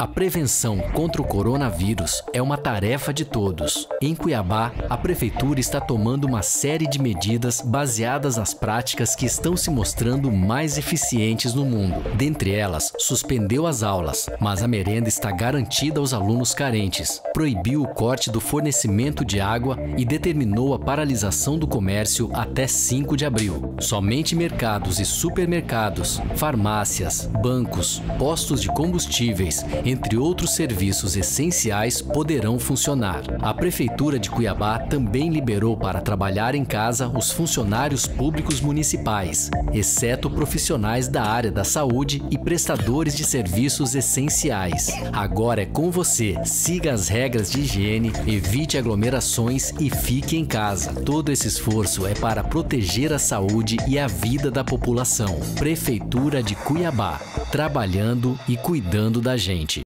A prevenção contra o coronavírus é uma tarefa de todos. Em Cuiabá, a Prefeitura está tomando uma série de medidas baseadas nas práticas que estão se mostrando mais eficientes no mundo. Dentre elas, suspendeu as aulas, mas a merenda está garantida aos alunos carentes, proibiu o corte do fornecimento de água e determinou a paralisação do comércio até 5 de abril. Somente mercados e supermercados, farmácias, bancos, postos de combustíveis, entre outros serviços essenciais, poderão funcionar. A Prefeitura de Cuiabá também liberou para trabalhar em casa os funcionários públicos municipais, exceto profissionais da área da saúde e prestadores de serviços essenciais. Agora é com você. Siga as regras de higiene, evite aglomerações e fique em casa. Todo esse esforço é para proteger a saúde e a vida da população. Prefeitura de Cuiabá, trabalhando e cuidando da gente.